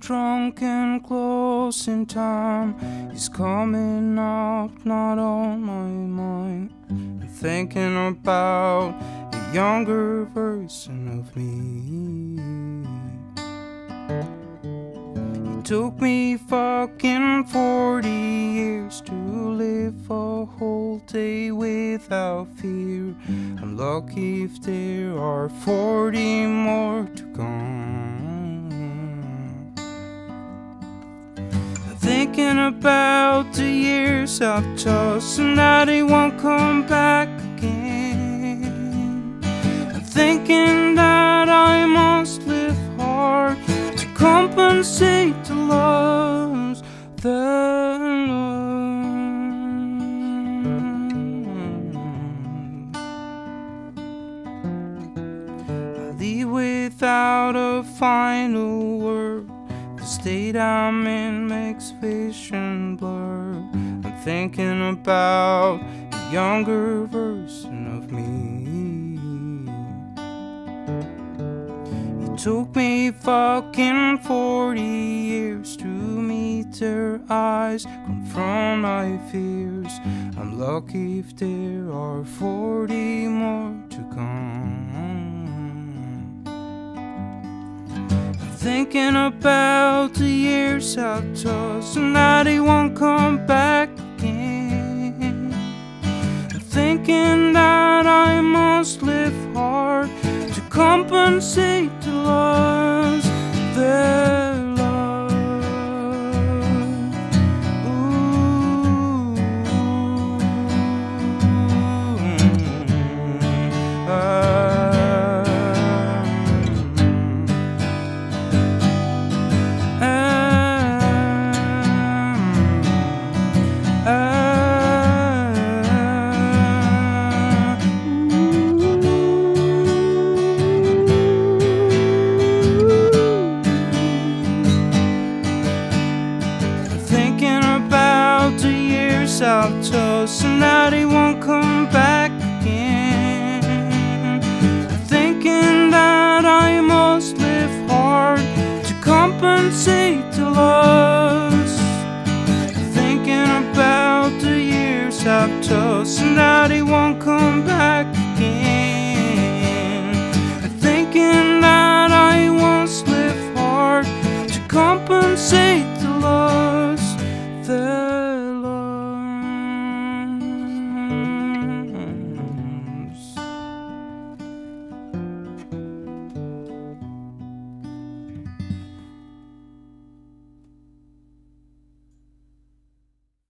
Drunk and close in time. He's coming up, not on my mind. I'm thinking about a younger version of me. It took me fucking 40 years to live a whole day without fear. I'm lucky if there are 40 more to come. Thinking about the years I've tossed and that he won't come back again. I'm thinking that I must live hard to compensate the loss that I leave without a final word. State I'm in makes vision blur. I'm thinking about a younger version of me. It took me fucking 40 years to meet their eyes, confront my fears. I'm lucky if there are 40 more to come. Thinking about the years I've tossed and that he won't come back again. Thinking that I must live hard to compensate I've tossed and that he won't come back again. Thinking that I must live hard to compensate the loss. Thinking about the years I've tossed and that he won't come